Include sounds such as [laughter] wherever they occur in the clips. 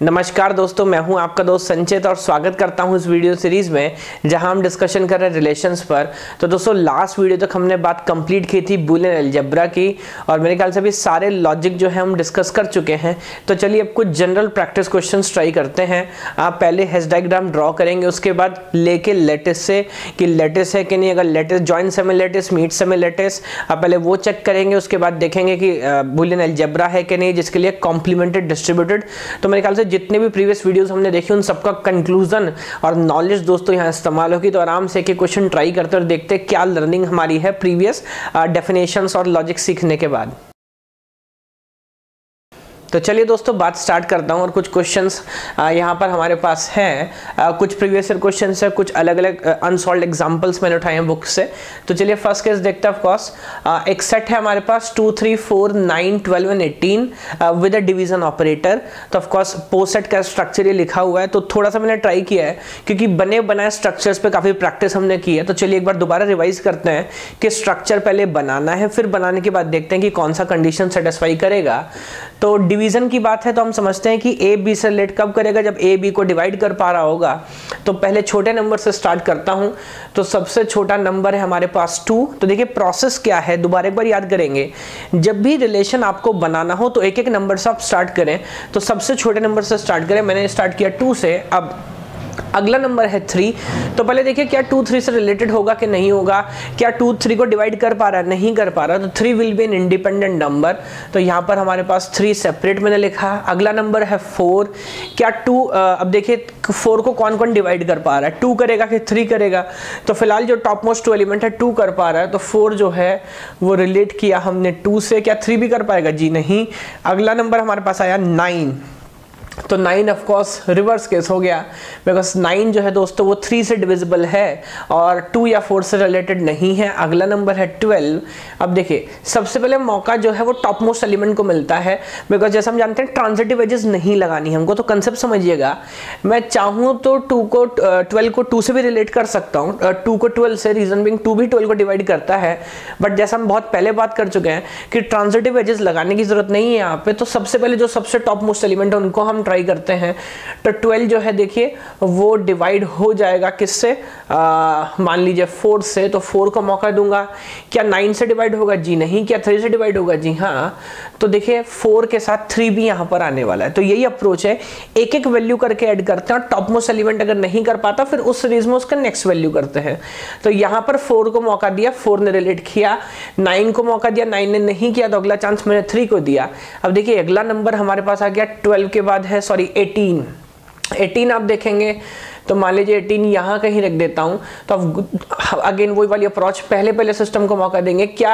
नमस्कार दोस्तों, मैं हूँ आपका दोस्त संचित और स्वागत करता हूँ इस वीडियो सीरीज़ में, जहाँ हम डिस्कशन कर रहे हैं रिलेशंस पर। तो दोस्तों लास्ट वीडियो तक हमने बात कंप्लीट की थी बुलियन अलजेब्रा की, और मेरे ख्याल से भी सारे लॉजिक जो है हम डिस्कस कर चुके हैं। तो चलिए अब कुछ जनरल प्रैक्टिस क्वेश्चन ट्राई करते हैं। आप पहले हेज डायग्राम ड्रॉ करेंगे, उसके बाद लेके लेटेस से, कि लेटेस है कि नहीं, अगर lattice joint semi lattice meet semi lattice आप पहले वो चेक करेंगे, उसके बाद देखेंगे कि बुलियन अलजेब्रा है कि नहीं, जिसके लिए कॉम्प्लीमेंटेड डिस्ट्रीब्यूटेड तो मेरे ख्याल से जितने भी प्रीवियस वीडियोस हमने देखे, उन सबका कंक्लूजन और नॉलेज दोस्तों यहाँ इस्तेमाल होगी। तो आराम से एक क्वेश्चन ट्राई करते और देखते क्या लर्निंग हमारी है प्रीवियस डेफिनेशंस और लॉजिक सीखने के बाद। तो चलिए दोस्तों, बात स्टार्ट करता हूँ और कुछ क्वेश्चंस यहाँ पर हमारे पास हैं। कुछ प्रीवियस ईयर क्वेश्चन है, कुछ अलग अलग अनसॉल्व एग्जांपल्स मैंने उठाए हैं बुक से। तो चलिए फ़र्स्ट केस देखते हैं ऑफकोर्स एक सेट है हमारे पास two three four nine twelve and eighteen with a division operator तो ऑफकोर्स पोस्ट का स्ट्रक्चर ये लिखा हुआ है तो थोड़ा सा मैंने ट्राई किया है, क्योंकि बने, बनाए स्ट्रक्चर्स पे काफ़ी प्रैक्टिस हमने की है। तो चलिए एक बार दोबारा रिवाइज करते हैं कि स्ट्रक्चर पहले बनाना है, फिर बनाने के बाद देखते हैं कि कौन सा कंडीशन सेटिस्फाई करेगा। तो डिवीज़न की बात है तो हम समझते हैं कि ए बी से रिलेट कब करेगा? जब ए बी को डिवाइड कर पा रहा होगा तो पहले छोटे नंबर से स्टार्ट करता हूँ। तो सबसे छोटा नंबर है हमारे पास टू तो देखिए प्रोसेस क्या है? दोबारा एक बार याद करेंगे। जब भी रिलेशन आपको बनाना हो तो एक एक नंबर से आप स्टार्ट करें। तो सबसे छोटे नंबर से स्टार्ट करें। मैंने स्टार्ट किया टू से। अब अगला नंबर है थ्री तो पहले देखिए, क्या टू थ्री से रिलेटेड होगा कि नहीं होगा? क्या टू थ्री को डिवाइड कर पा रहा है? नहीं कर पा रहा। तो three will be an independent number तो यहाँ पर हमारे पास थ्री सेपरेट मैंने लिखा। अगला नंबर है फोर क्या टू अब देखिए फोर को कौन कौन डिवाइड कर पा रहा है? टू करेगा कि थ्री करेगा? तो फ़िलहाल जो टॉप मोस्ट टू एलिमेंट है टू कर पा रहा है। तो फोर जो है, वो रिलेट किया हमने टू से। क्या थ्री भी कर पाएगा? जी नहीं। अगला नंबर हमारे पास आया नाइन तो नाइन ऑफकोर्स रिवर्स केस हो गया। बिकॉज़ नाइन जो है दोस्तों, वो थ्री से डिविजिबल है और टू या फोर से रिलेटेड नहीं है। अगला नंबर है ट्वेल्व अब देखिए, सबसे पहले मौका जो है वो टॉप मोस्ट एलिमेंट को मिलता है। बिकॉज़ जैसे हम जानते हैं ट्रांजिटिव एजेस नहीं लगानी है। हमको तो कंसेप्ट समझिएगा। मैं चाहूँ तो टू को ट्वेल्व को टू से भी रिलेट कर सकता हूँ। टू को ट्वेल्व से रीजन बिंग टू भी ट्वेल्व को डिवाइड करता है। बट जैसा हम बहुत पहले बात कर चुके हैं कि ट्रांजिटिव एजेस लगाने की ज़रूरत नहीं है यहाँ पे तो सबसे पहले जो सबसे टॉप मोस्ट एलिमेंट है, उनको हम ट्राई करते हैं। तो 12 जो है, देखिए, वो डिवाइड हो जाएगा किससे? मान लीजिए 4 से तो 4 का मौका दूँगा। क्या 9 से डिवाइड होगा? जी नहीं। क्या 3 से डिवाइड होगा? जी हाँ। तो देखिए 4 के साथ 3 भी यहाँ पर आने वाला है। तो यही अप्रोच है। एक एक वैल्यू करके ऐड करते हैं और टॉप मोस्ट एलिमेंट अगर नहीं कर पाता, फिर उस सीरीज़ में उसका नेक्स्ट वैल्यू करते हैं। तो यहाँ पर फोर को मौका दिया फोर ने रिलेट किया नाइन को मौका दिया नाइन ने नहीं किया तो अगला चांस मैंने थ्री को दिया। अब देखिए, अगला नंबर हमारे पास आ गया ट्वेल्व के बाद सॉरी 18 18 आप देखेंगे तो मान लीजिए एटीन यहाँ कहीं रख देता हूँ तो अब अगेन वही वाली अप्रोच पहले पहले सिस्टम को मौका देंगे। क्या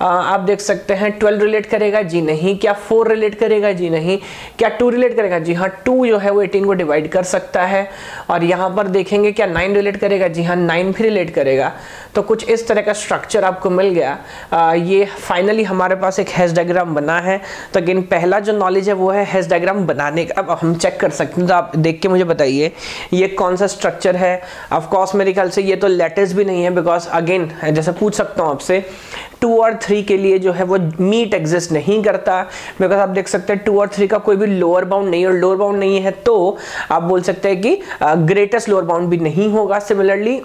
आ, आप देख सकते हैं ट्वेल्व रिलेट करेगा जी नहीं। क्या फोर रिलेट करेगा जी नहीं। क्या टू रिलेट करेगा जी हाँ टू जो है वो एटीन को डिवाइड कर सकता है। और यहाँ पर देखेंगे क्या नाइन रिलेट करेगा जी हाँ नाइन भी रिलेट करेगा। तो कुछ इस तरह का स्ट्रक्चर आपको मिल गया। आ, ये फाइनली हमारे पास एक हेज डायग्राम बना है। तो अगेन पहला जो नॉलेज है वो है हेज डायग्राम बनाने का। अब हम चेक कर सकते हैं तो आप देख के मुझे बताइए ये कौन कौन सा स्ट्रक्चर है? ऑफकोर्स मेरे ख्याल से ये तो लेटेस्ट भी नहीं है बिकॉज़ अगेन जैसे पूछ सकता हूँ आपसे टू और थ्री के लिए जो है वो मीट एग्जिस्ट नहीं करता। बिकॉज़ आप देख सकते हैं टू और थ्री का कोई भी लोअर बाउंड नहीं और लोअर बाउंड नहीं है तो आप बोल सकते हैं कि ग्रेटेस्ट लोअर बाउंड भी नहीं होगा। सिमिलरली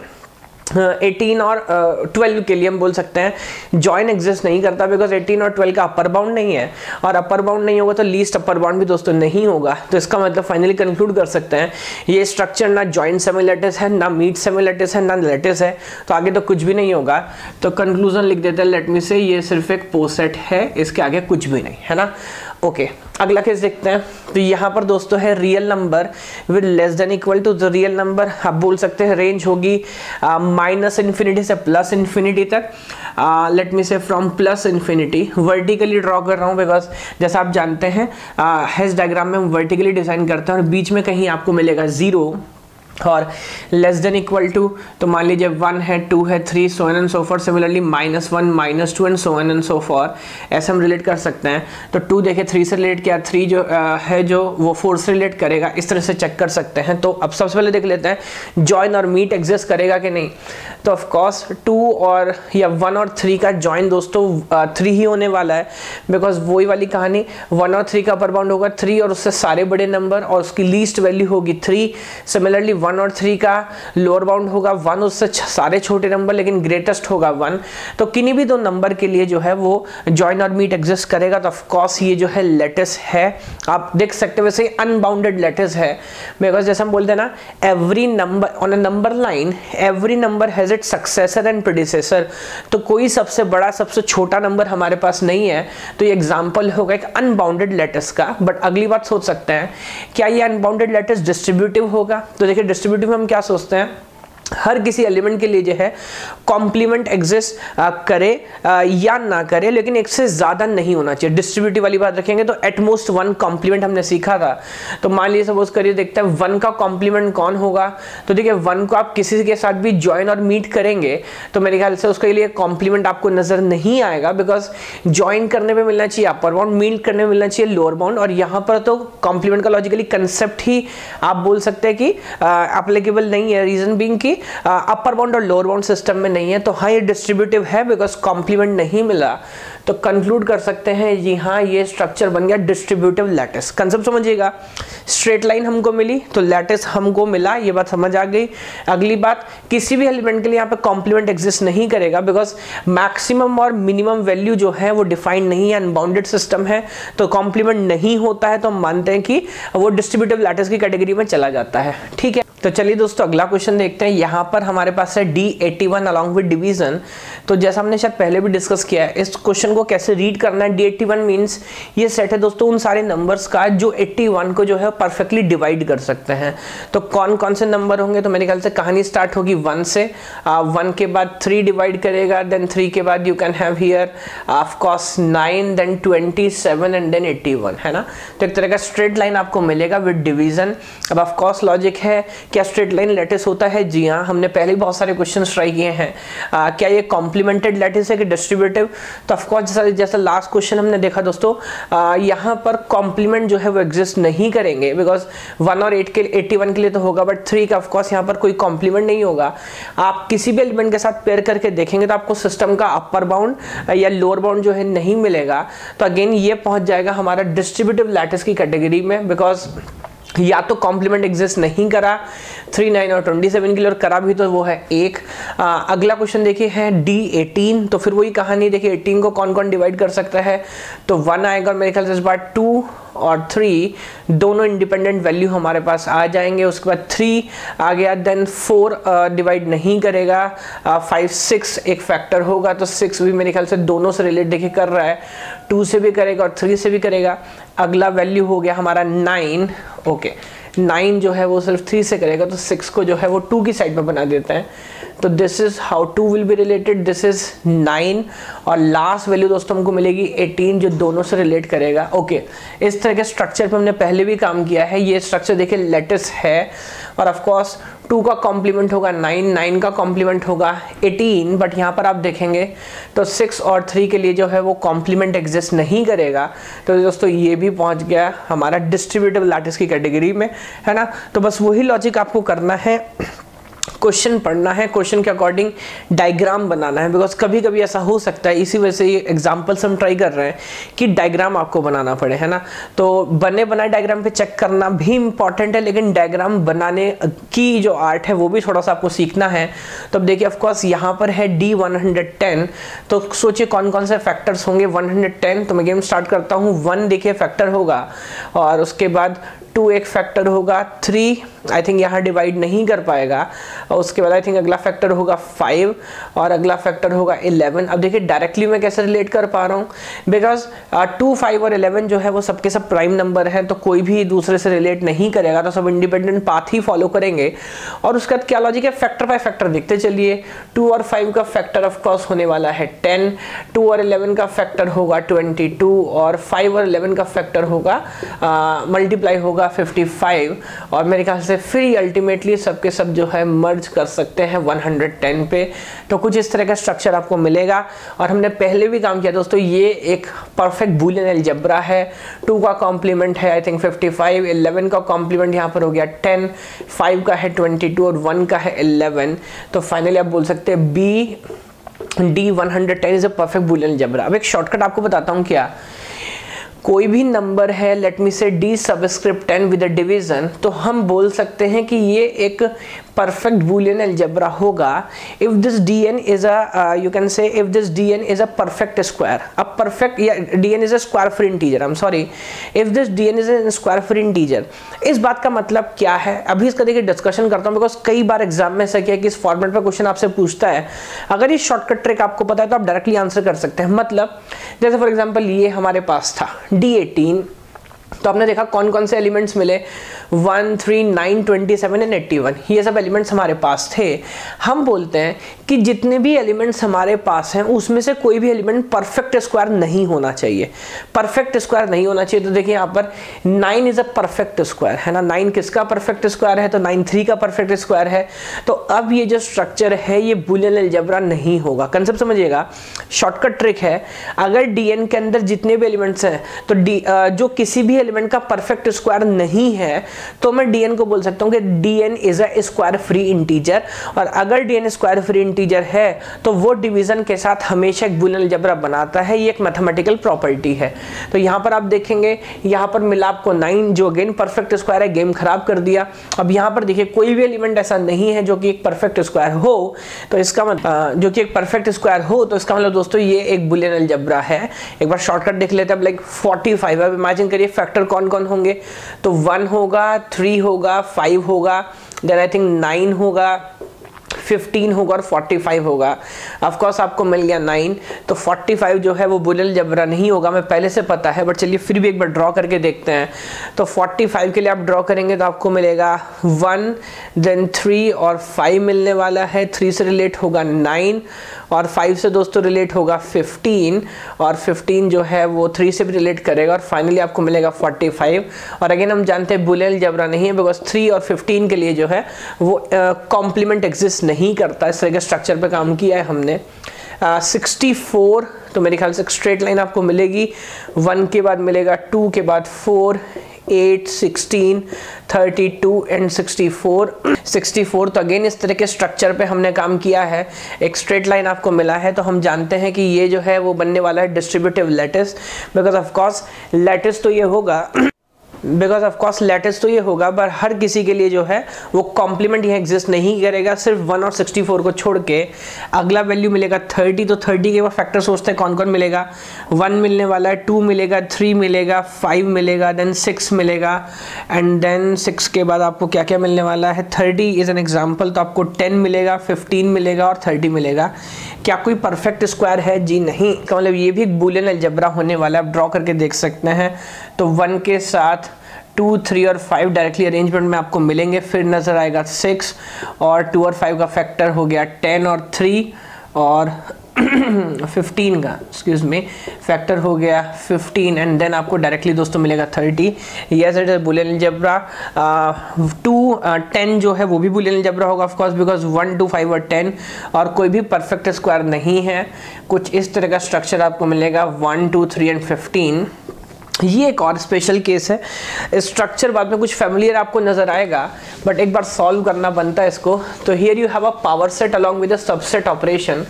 18 और ट्वेल्व के लिए हम बोल सकते हैं जॉइन एग्जिस्ट नहीं करता बिकॉज़ 18 और 12 का अपर बाउंड नहीं है। और अपर बाउंड नहीं होगा तो लीस्ट अपर बाउंड भी दोस्तों नहीं होगा। तो इसका मतलब फाइनली कंक्लूड कर सकते हैं, ये स्ट्रक्चर ना जॉइंट सेमिलेटिस है, ना मीट सेमिलेटिस है, ना लेटिस है तो आगे तो कुछ भी नहीं होगा। तो कंक्लूजन लिख देते हैं लेटमी से ये सिर्फ़ एक पोसेट है, इसके आगे कुछ भी नहीं, है ना? Okay okay. अगला केस देखते हैं। तो यहाँ पर दोस्तों है real number with less than equal to the real number आप बोल सकते हैं रेंज होगी माइनस इन्फिनिटी से प्लस इन्फिनिटी तक। Let me say from plus infinity vertically draw कर रहा हूँ बिकॉज़ जैसा आप जानते हैं हेज डायग्राम में हम वर्टिकली डिज़ाइन करते हैं और बीच में कहीं आपको मिलेगा ज़ीरो और लेस देन इक्वल टू तो मान लीजिए वन है टू है three so on and so forth similarly minus one minus two and so on and so forth ऐसे हम रिलेट कर सकते हैं। तो टू देखिए थ्री से रिलेट किया थ्री जो आ, है जो वो फोर से रिलेट करेगा। इस तरह से चेक कर सकते हैं। तो अब सबसे पहले देख लेते हैं जॉइन और मीट एग्जिस्ट करेगा कि नहीं? तो ऑफकोर्स टू और या वन और थ्री का जॉइन दोस्तों थ्री ही होने वाला है। बिकॉज़ वही वाली कहानी वन और थ्री का अपर बाउंड होगा। थ्री और उससे सारे बड़े नंबर और उसकी लीस्ट वैल्यू होगी थ्री सिमिलरली वन और थ्री का लोअर बाउंड होगा वन उससे सारे छोटे नंबर लेकिन ग्रेटेस्ट होगा वन तो किन्हीं भी दो नंबर के लिए जो है वो जॉइन और मीट एग्जिस्ट करेगा तो ऑफकोर्स ये जो है लेटेस्ट है। आप देख सकते वैसे अनबाउंडेड लेटेस्ट है। बिकॉज़ जैसे हम बोलते हैं ना every number on a number line every number has it successor and producer तो कोई सबसे बड़ा, सबसे छोटा नंबर हमारे पास नहीं है। तो ये एग्ज़ाम्पल होगा एक अनबाउंडेड लेटेस्ट का। बट अगली बात सोच सकते हैं, क्या ये अनबाउंडेड लेटेस्ट डिस्ट्रीब्यूटिव होगा? तो देखिए डिस्ट्रीब्यूटिव में हम क्या सोचते हैं? हर किसी एलिमेंट के लिए जो है कॉम्प्लीमेंट एग्जिस्ट करे आ, या ना करे लेकिन एक से ज़्यादा नहीं होना चाहिए। डिस्ट्रीब्यूटिव वाली बात रखेंगे तो एटमोस्ट वन कॉम्प्लीमेंट हमने सीखा था। तो मान लीजिए सपोज़ करिए देखते हैं वन का कॉम्प्लीमेंट कौन होगा? तो देखिए वन को आप किसी के साथ भी ज्वाइन और मीट करेंगे तो मेरे ख्याल से उसके लिए कॉम्प्लीमेंट आपको नज़र नहीं आएगा बिकॉज़ ज्वाइन करने पर मिलना चाहिए अपर बाउंड मीट करने में मिलना चाहिए लोअर बाउंड और यहाँ पर तो कॉम्प्लीमेंट का लॉजिकली कंसेप्ट ही आप बोल सकते हैं कि अप्लीकेबल नहीं है। रीजन बिंग की अपर बाउंड और लोअर बाउंड सिस्टम में नहीं है तो हाँ ये डिस्ट्रीब्यूटिव है बिकॉज़ कॉम्प्लीमेंट नहीं मिला। तो कंक्लूड कर सकते हैं, जी हाँ ये स्ट्रक्चर बन गया डिस्ट्रीब्यूटिव लैटिस कंसेप्ट समझिएगा। स्ट्रेट लाइन हमको मिली तो लैटिस हमको मिला, ये बात समझ आ गई। अगली बात, किसी भी एलिमेंट के लिए यहाँ पे कॉम्प्लीमेंट एग्जिस्ट नहीं करेगा बिकॉज़ मैक्सिमम और मिनिमम वैल्यू जो है, वो डिफाइंड नहीं है अनबाउंडेड सिस्टम है। तो कॉम्प्लीमेंट नहीं होता है तो हम मानते हैं कि वो डिस्ट्रीब्यूटिव लैटिस की कैटेगरी में चला जाता है। ठीक है? तो चलिए दोस्तों, अगला क्वेश्चन देखते हैं। यहाँ पर हमारे पास है D eighty one along with division तो जैसा हमने शायद पहले भी डिस्कस किया है, इस क्वेश्चन को कैसे रीड करना है? डी एट्टी वन मीन्स ये सेट है दोस्तों उन सारे नंबर्स का जो एट्टी वन को जो है परफेक्टली डिवाइड कर सकते हैं। तो कौन कौन से नंबर होंगे? तो मेरे ख्याल से कहानी स्टार्ट होगी वन से। वन के बाद थ्री डिवाइड करेगा देन थ्री के बाद you can have here of course nine then twenty seven and then eighty one है ना? तो एक तरह का स्ट्रेट लाइन आपको मिलेगा विद डिवीज़न अब ऑफकोर्स लॉजिक है, क्या स्ट्रेट लाइन लेटिस होता है? जी हाँ हमने पहले बहुत सारे क्वेश्चन ट्राई किए हैं। क्या ये कॉम्प्लीमेंटेड लेटिस है कि डिस्ट्रीब्यूटिव तो ऑफकोर्स जैसा जैसा लास्ट क्वेश्चन हमने देखा दोस्तों यहाँ पर कॉम्प्लीमेंट जो है वो एग्जिस्ट नहीं करेंगे बिकॉज़ वन और एट के एट्टी वन के लिए तो होगा बट थ्री का ऑफकोर्स यहाँ पर कोई कॉम्प्लीमेंट नहीं होगा। आप किसी भी एलिमेंट के साथ पेयर करके देखेंगे तो आपको सिस्टम का अपर बाउंड या लोअर बाउंड जो है नहीं मिलेगा। तो अगेन ये पहुँच जाएगा हमारा डिस्ट्रीब्यूटिव लैटिस की कैटेगरी में बिकॉज़ या तो कॉम्प्लीमेंट एग्जिस्ट नहीं करा थ्री नाइन और ट्वेंटी सेवन के लिए और करा भी तो वो है एक। आ, अगला क्वेश्चन देखिए है डी एटीन तो फिर वही कहानी देखिए एटीन को कौन कौन डिवाइड कर सकता है? तो वन आएगा मेरे ख्याल से इस बार टू और थ्री दोनों इंडिपेंडेंट वैल्यू हमारे पास आ जाएँगे। उसके बाद थ्री आ गया देन फोर डिवाइड नहीं करेगा। फाइव सिक्स एक फैक्टर होगा तो सिक्स भी मेरे ख्याल से दोनों से रिलेट देखिए कर रहा है। टू से भी करेगा और थ्री से भी करेगा। अगला वैल्यू हो गया हमारा नाइन ओके नाइन जो है वो सिर्फ़ थ्री से करेगा तो सिक्स को जो है वो टू की साइड में बना देते हैं। तो this is how two will be related this is nine और लास्ट वैल्यू दोस्तों हमको मिलेगी एटीन जो दोनों से रिलेट करेगा. Okay okay. इस तरह के स्ट्रक्चर पे हमने पहले भी काम किया है. ये स्ट्रक्चर देखिए लेटेस्ट है और ऑफकोर्स टू का कॉम्प्लीमेंट होगा नाइन नाइन का कॉम्प्लीमेंट होगा एटीन बट यहाँ पर आप देखेंगे तो सिक्स और थ्री के लिए जो है वो कॉम्प्लीमेंट एग्जिस्ट नहीं करेगा. तो दोस्तों ये भी पहुँच गया हमारा डिस्ट्रीब्यूटिव लैटिस की कैटेगरी में, है ना? तो बस वही लॉजिक आपको करना है। क्वेश्चन पढ़ना है, क्वेश्चन के अकॉर्डिंग डायग्राम बनाना है बिकॉज़ कभी कभी ऐसा हो सकता है, इसी वजह से ये एग्जाम्पल्स हम ट्राई कर रहे हैं कि डायग्राम आपको बनाना पड़े, है ना? तो बने बनाए डायग्राम पे चेक करना भी इंपॉर्टेंट है, लेकिन डायग्राम बनाने की जो आर्ट है, वो भी थोड़ा सा आपको सीखना है। तो अब देखिए ऑफकोर्स यहाँ पर है डी वन तो सोचिए कौन कौन से फैक्टर्स होंगे वन तो मैं गेम स्टार्ट करता हूँ वन देखिए फैक्टर होगा, और उसके बाद टू एक फैक्टर होगा थ्री आई थिंक यहाँ डिवाइड नहीं कर पाएगा और उसके बाद आई थिंक अगला फैक्टर होगा फाइव और अगला फैक्टर होगा इलेवन। अब देखिए डायरेक्टली मैं कैसे रिलेट कर पा रहा हूँ? बिकॉज़ टू फाइव और इलेवन जो है वो सबके सब प्राइम नंबर है तो कोई भी दूसरे से रिलेट नहीं करेगा तो सब इंडिपेंडेंट पाथ ही फॉलो करेंगे। और उसके बाद क्या लॉजिक है? फैक्टर बाय फैक्टर देखते चलिए। टू और फाइव का फैक्टर ऑफकोर्स होने वाला है टेन टू और इलेवन का फैक्टर होगा ट्वेंटी टू और फाइव और इलेवन का फैक्टर होगा मल्टीप्लाई uh, होगा होगा 55 और मेरे ख्याल से फिर अल्टीमेटली सबके सब जो है मर्ज कर सकते हैं 110 पे। तो कुछ इस तरह का स्ट्रक्चर आपको मिलेगा। और हमने पहले भी काम किया दोस्तों, ये एक परफेक्ट बुलियन एल्जब्रा है। टू का कॉम्प्लीमेंट है आई थिंक 55 11 का कॉम्प्लीमेंट यहाँ पर हो गया 10 5 का है 22 और 1 का है 11 तो फाइनली आप बोल सकते हैं B D 110 is a perfect Boolean algebra अब एक शॉर्टकट आपको बताता हूँ क्या। कोई भी नंबर है let me say D subscript ten with division तो हम बोल सकते हैं कि ये एक परफेक्ट बुलियन एल्जेब्रा होगा if this dn is a uh, you can say if this dn is a perfect square a perfect yeah dn is a square for integer i'm sorry. If this dn is a square for integer इस बात का मतलब क्या है? अभी इसका देखिए discussion करता हूँ बिकॉज़ कई बार एग्ज़ाम में ऐसा किया कि इस फॉर्मेट पर क्वेश्चन आपसे पूछता है। अगर ये शॉर्टकट ट्रिक आपको पता है तो आप डायरेक्टली आंसर कर सकते हैं। मतलब जैसे फॉर एग्ज़ाम्पल ये हमारे पास था डी एटीन तो आपने देखा कौन कौन से एलिमेंट्स मिले? One, three, nine, twenty, seven and eighty one ये सब एलिमेंट्स हमारे पास थे। हम बोलते हैं कि जितने भी एलिमेंट्स हमारे पास हैं, उसमें से कोई भी एलिमेंट परफेक्ट स्क्वायर नहीं होना चाहिए। परफेक्ट स्क्वायर नहीं होना चाहिए। तो देखिए यहाँ पर nine is a perfect square है ना? नाइन किसका परफेक्ट स्क्वायर है? तो नाइन थ्री का परफेक्ट स्क्वायर है। तो अब ये जो स्ट्रक्चर है, ये बुलियन एल्जेब्रा नहीं होगा। कंसेप्ट समझिएगा। शॉर्टकट ट्रिक है। अगर डीएन के अंदर जितने भी एलिमेंट्स हैं तो डी जो किसी भी एलिमेंट का परफेक्ट स्क्वायर नहीं है तो मैं डीएन को बोल सकता हूँ कि D N is a square free integer और अगर डीएन स्क्वायर फ्री इंटीजर है तो वो डिवीज़न के साथ हमेशा एक बुलियन जबरा बनाता है, ये एक मैथमेटिकल प्रॉपर्टी है। तो यहाँ पर आप देखेंगे, यहाँ पर मिला आपको नाइन जो अगेन परफेक्ट स्क्वायर है गेम खराब कर दिया। अब यहाँ पर देखिए, कोई भी एलिमेंट ऐसा नहीं है जो कि एक परफेक्ट स्क्वायर हो तो इसका मतलब जो कि एक परफेक्ट स्क्वायर हो तो इसका मतलब दोस्तों, ये एक बुलियन अलजबरा है। एक बार शॉर्टकट देख लेते हैं, अब लाइक 45 अब इमेजिन करिए फैक्टर कौन कौन होंगे? तो वन होगा थ्री होगा फाइव होगा देन आई थिंक नाइन होगा 15 होगा और 45 होगा। ऑफ़ कोर्स आपको मिल गया 9 तो 45 जो है, वो बुलल जबरा नहीं होगा मैं पहले से पता है बट चलिए फिर भी एक बार ड्रॉ करके देखते हैं। तो 45 के लिए आप ड्रॉ करेंगे तो आपको मिलेगा वन देन थ्री और फाइव मिलने वाला है। थ्री से रिलेट होगा नाइन और फाइव से दोस्तों रिलेट होगा 15 और 15 जो है, वो थ्री से भी रिलेट करेगा और फाइनली आपको मिलेगा 45 और अगेन हम जानते हैं बुलेल जबरा नहीं है बिकॉज़ थ्री और 15 के लिए जो है, वो कॉम्प्लीमेंट एग्जिस्ट नहीं। करता इस तरह के स्ट्रक्चर पे काम किया है हमने। सिक्सटी uh, फोर तो मेरे ख्याल से स्ट्रेट लाइन आपको मिलेगी। वन के बाद मिलेगा टू के बाद फोर 8, 16, 32 एंड 64 64 तो अगेन इस तरह के स्ट्रक्चर पे हमने काम किया है। एक स्ट्रेट लाइन आपको मिला है तो हम जानते हैं कि ये जो है वो बनने वाला है distributive lattice because of course lattice तो ये होगा बिकॉज़ ऑफ़ कोर्स लेटेस्ट तो ये होगा पर हर किसी के लिए जो है, वो कॉम्प्लीमेंट यहाँ एग्जिस्ट नहीं करेगा, सिर्फ़ वन और सिक्सटी फोर को छोड़ के। अगला वैल्यू मिलेगा थर्टी तो थर्टी के वो फैक्टर सोचते हैं कौन कौन मिलेगा। वन मिलने वाला है टू मिलेगा थ्री मिलेगा फाइव मिलेगा देन सिक्स मिलेगा। एंड देन सिक्स के बाद आपको क्या क्या मिलने वाला है? थर्टी इज़ एन एग्ज़ाम्पल तो आपको टेन मिलेगा फिफ्टीन मिलेगा और थर्टी मिलेगा। क्या कोई परफेक्ट स्क्वायर है? जी नहीं। का मतलब ये भी एक बुलियन अलजबरा होने वाला है, आप ड्रॉ करके देख सकते हैं। तो वन के साथ टू थ्री और फाइव डायरेक्टली अरेंजमेंट में आपको मिलेंगे, फिर नज़र आएगा सिक्स और टू और फाइव का फैक्टर हो गया टेन और थ्री और [clears throat] 15 का एक्सक्यूज में फैक्टर हो गया 15 एंड देन आपको डायरेक्टली दोस्तों मिलेगा 30 yes it is Boolean algebra two ten जो है वो भी बुलियन जबरा होगा of course because one two five और टेन और कोई भी परफेक्ट स्क्वायर नहीं है. कुछ इस तरह का स्ट्रक्चर आपको मिलेगा one two three and fifteen ये एक और स्पेशल केस है। स्ट्रक्चर बाद में कुछ फैमिलियर आपको नज़र आएगा बट एक बार सॉल्व करना बनता है इसको। तो here you have a power set along with a subset operation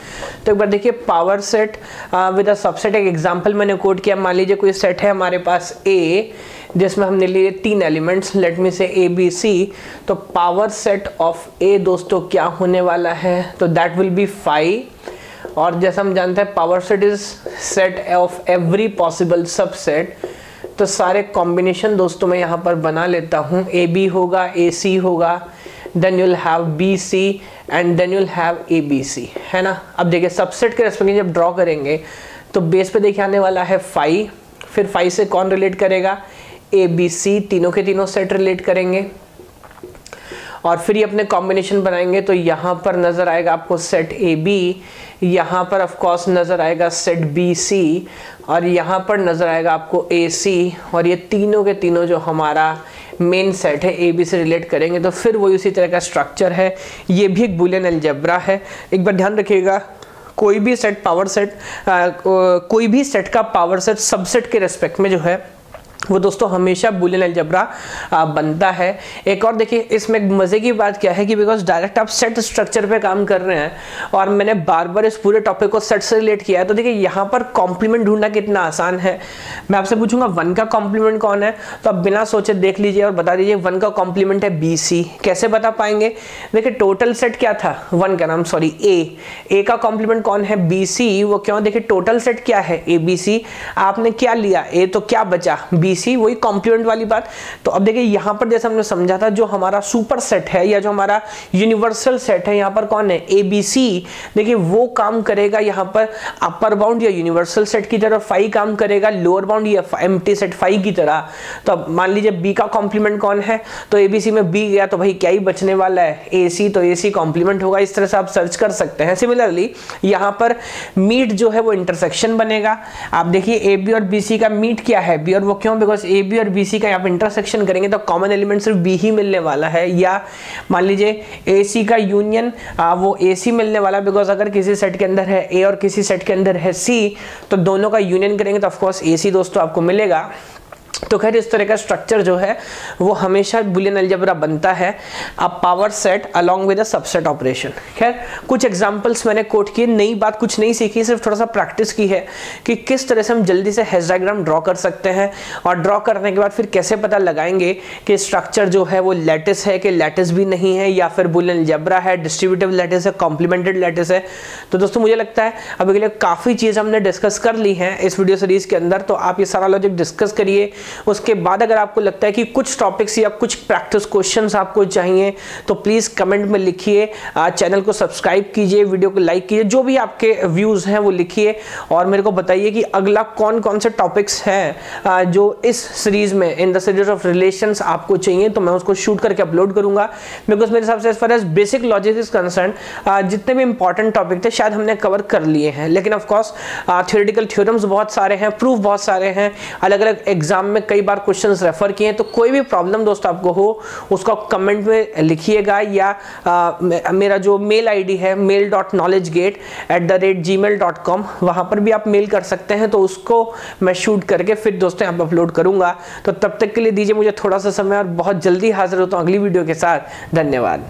तो एक बार देखिए power set with a subset एक एग्जांपल मैंने कोड किया। मान लीजिए कोई सेट है हमारे पास ए जिसमें हमने लिए तीन एलिमेंट्स लेट मी से ए बी सी तो पावर सेट ऑफ़ ए दोस्तों, क्या होने वाला है? तो दैट विल बी फाइव और जैसा हम जानते हैं power set is set of every possible subset तो सारे कॉम्बिनेशन दोस्तों मैं यहाँ पर बना लेता हूँ। ए बी होगा ए सी होगा then you'll have B C and then you'll have A B C है ना? अब देखिए सबसेट के रेस्पेक्ट जब ड्रॉ करेंगे तो बेस पे देखिए आने वाला है फाइव फिर फाइव से कौन रिलेट करेगा? ए बी सी तीनों के तीनों सेट रिलेट करेंगे। और फिर ये अपने कॉम्बिनेशन बनाएँगे तो यहाँ पर नज़र आएगा आपको सेट ए बी यहाँ पर ऑफकोर्स नज़र आएगा सेट बी सी और यहाँ पर नज़र आएगा आपको ए सी और ये तीनों के तीनों जो हमारा मेन सेट है ए बी से रिलेट करेंगे तो फिर वही उसी तरह का स्ट्रक्चर है। ये भी एक बुलियन अलजबरा है। एक बार ध्यान रखिएगा कोई भी सेट पावर सेट आ, कोई भी सेट का पावर सेट सबसेट के रेस्पेक्ट में जो है वो दोस्तों हमेशा बुलियन अलजबरा बनता है। एक और देखिए, इसमें मज़े की बात क्या है कि बिकॉज़ डायरेक्ट आप सेट स्ट्रक्चर पे काम कर रहे हैं और मैंने बार बार इस पूरे टॉपिक को सेट से रिलेट किया है तो देखिए यहाँ पर कॉम्प्लीमेंट ढूंढना कितना आसान है। मैं आपसे पूछूँगा वन का कॉम्प्लीमेंट कौन है? तो आप बिना सोचे देख लीजिए और बता दीजिए वन का कॉम्प्लीमेंट है बी सी कैसे बता पाएँगे? देखिए टोटल सेट क्या था? वन का नाम सॉरी ए ए का कॉम्प्लीमेंट कौन है? बी सी वो क्यों? देखिए टोटल सेट क्या है? ए बी सी आपने क्या लिया? ए तो क्या बचा? बी सी वही कॉम्प्लीमेंट वाली बात। तो अब देखिए, यहाँ पर जैसे हमने समझा था, जो हमारा सुपर सेट है या जो हमारा यूनिवर्सल सेट है, यहाँ पर कौन है? ए बी सी देखिए, वो काम करेगा यहाँ पर अपर बाउंड या यूनिवर्सल सेट की तरह फाइव काम करेगा लोअर बाउंड या एम टी सेट फाइव की तरह। तो अब मान लीजिए बी का कॉम्प्लीमेंट कौन है? तो ए बी सी में बी गया तो भाई क्या ही बचने वाला है? ए सी तो ए सी कॉम्प्लीमेंट होगा। इस तरह से आप सर्च कर सकते हैं। सिमिलरली यहाँ पर मीट जो है, वो इंटरसेक्शन बनेगा। आप देखिए ए बी और बी सी का मीट क्या है? बी और वो क्यों बिकॉज़ ए बी और बी सी का यहाँ पर इंटरसेक्शन करेंगे तो कॉमन एलिमेंट सिर्फ़ बी ही मिलने वाला है। या मान लीजिए ए सी का यूनियन वो ए सी मिलने वाला बिकॉज़ अगर किसी सेट के अंदर है ए और किसी सेट के अंदर है सी तो दोनों का यूनियन करेंगे तो ऑफकोर्स ए सी दोस्तों आपको मिलेगा। तो खैर, इस तरह का स्ट्रक्चर जो है, वो हमेशा बुलियन अलजबरा बनता है, a power set along with a subset operation खैर, कुछ एग्जांपल्स मैंने कोट किए, नई बात कुछ नहीं सीखी, सिर्फ़ थोड़ा सा प्रैक्टिस की है कि किस तरह से हम जल्दी से हेज डायग्राम ड्रॉ कर सकते हैं और ड्रॉ करने के बाद फिर कैसे पता लगाएँगे कि स्ट्रक्चर जो है वो लेटिस है कि लेटिस भी नहीं है या फिर बुलियन अलजबरा है डिस्ट्रीब्यूटिव लेटिस है कॉम्प्लीमेंटेड लेटिस है। तो दोस्तों, मुझे लगता है अभी के लिए काफ़ी चीज़ हमने डिस्कस कर ली है इस वीडियो सीरीज़ के अंदर तो आप ये सारा लॉजिक डिस्कस करिए। उसके बाद अगर आपको लगता है कि कुछ टॉपिक्स या कुछ प्रैक्टिस क्वेश्चंस आपको चाहिए तो प्लीज़ कमेंट में लिखिए। चैनल को सब्सक्राइब कीजिए वीडियो को लाइक कीजिए, जो भी आपके व्यूज़ हैं वो लिखिए। और मेरे को बताइए कि अगला कौन कौन से टॉपिक्स हैं जो इस सीरीज़ में in the series of relation आपको चाहिए तो मैं उसको शूट करके अपलोड करूँगा। बिकॉज़ मेरे हिसाब से as far as basic logic is concern जितने भी इंपॉर्टेंट टॉपिक थे, शायद हमने कवर कर लिए हैं। लेकिन ऑफकोर्स थियोरिटिकल थ्योरम्स बहुत सारे हैं प्रूफ बहुत सारे हैं अलग अलग एग्ज़ाम में कई बार क्वेश्चन रेफर किए तो कोई भी प्रॉब्लम दोस्त आपको हो उसको कमेंट में लिखिएगा या आ, मेरा जो मेल आईडी है mail dot knowledge gate at the rate G mail dot com वहाँ पर भी आप मेल कर सकते हैं तो उसको मैं शूट करके फिर दोस्तों यहाँ पर अपलोड करूँगा। तो तब तक के लिए दीजिए मुझे थोड़ा सा समय और बहुत जल्दी हाजिर होता हूँ अगली वीडियो के साथ। धन्यवाद।